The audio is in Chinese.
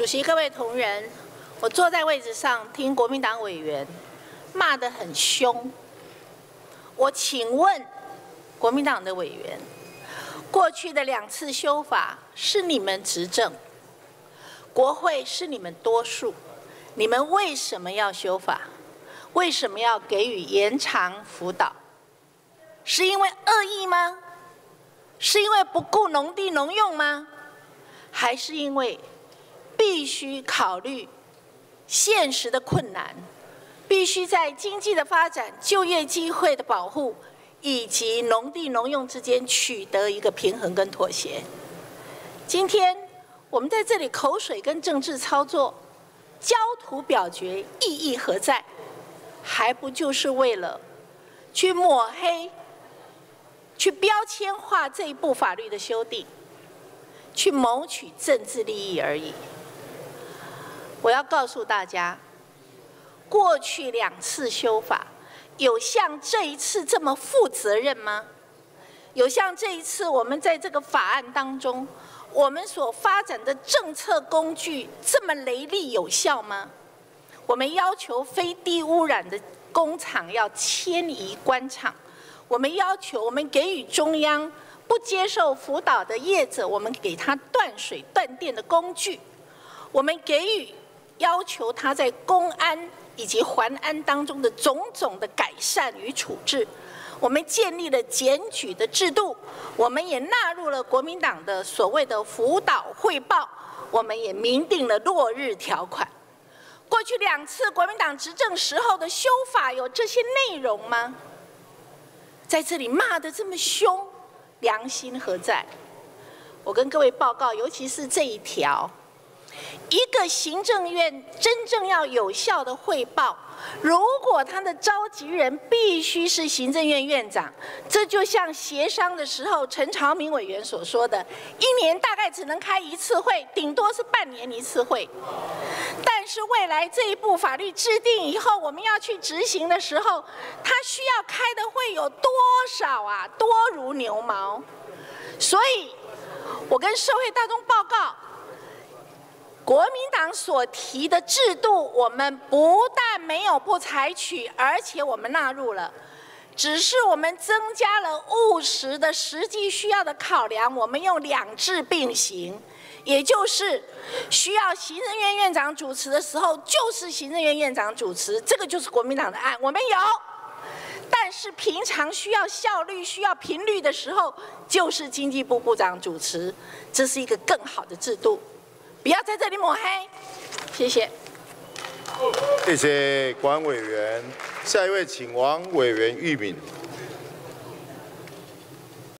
主席、各位同仁，我坐在位置上听国民党委员骂得很凶。我请问国民党的委员，过去的两次修法是你们执政，国会是你们多数，你们为什么要修法？为什么要给予延长辅导？是因为恶意吗？是因为不顾农地农用吗？还是因为必须考虑现实的困难，必须在经济的发展、就业机会的保护以及农地农用之间取得一个平衡跟妥协？今天我们在这里口水跟政治操作焦土表决，意义何在？还不就是为了去抹黑、去标签化这一部法律的修订？去谋取政治利益而已。我要告诉大家，过去两次修法有像这一次这么负责任吗？有像这一次我们在这个法案当中，我们所发展的政策工具这么雷厉有效吗？我们要求非低污染的工厂要迁移关厂，我们要求我们给予中央。不接受辅导的业者，我们给他断水断电的工具；我们给予要求他在公安以及环安当中的种种的改善与处置；我们建立了检举的制度；我们也纳入了国民党的所谓的辅导汇报；我们也明定了落日条款。过去两次国民党执政时候的修法有这些内容吗？在这里骂得这么凶。良心何在？我跟各位报告，尤其是这一条，一个行政院真正要有效的汇报，如果他的召集人必须是行政院院长，这就像协商的时候陈朝明委员所说的，一年大概只能开一次会，顶多是半年一次会。但是未来这一部法律制定以后，我们要去执行的时候，他需要开的会有多少啊？多如牛毛。所以，我跟社会大众报告，国民党所提的制度，我们不但没有不采取，而且我们纳入了，只是我们增加了务实的实际需要的考量，我们用两制并行。也就是需要行政院院长主持的时候，就是行政院院长主持，这个就是国民党的案，我们有。但是平常需要效率、需要频率的时候，就是经济部部长主持，这是一个更好的制度。不要在这里抹黑，谢谢。谢谢管委员，下一位请王委员玉敏。